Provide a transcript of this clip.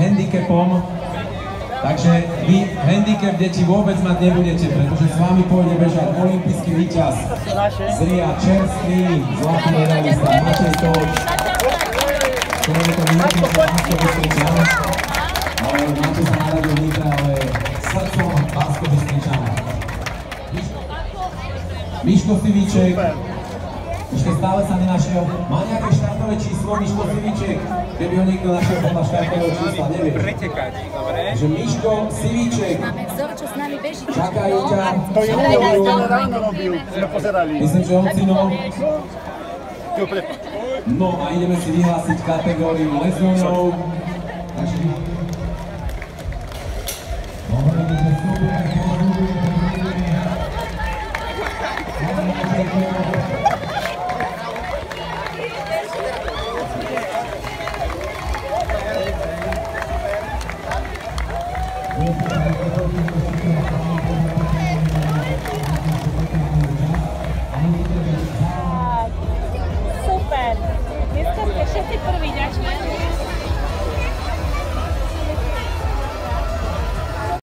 handicapom, takže vy handicap deti vôbec mať nebudete, pretože s vami pôjde bežať olimpijský víťaz. Z Ria, čerstvý, zlatý medalista Matej Toč, ktorému to vyhodnú, že Pásko Bystričan, ale Matej sa narodil Nitra, ale srdcom Pásko Bystričan. Miško Sivíček, ešte stále sa nenašiel. Má nejaké štartové číslo Miško Sivíček? Keby ho niekto našiel podľa štartového čísla, neviem. Pretekať, dobre? Takže Miško Sivíček, Máme vzor, čo s nami beží. čakajú ťa. To je ja to som- ráno robil, sme pozerali. Myslím, že Ocino. Tu pre- No a ideme si vyhlásiť kategóriu lesňov. Takže... Dobre, my Super. Dneska ste všetci prví, ďakujem.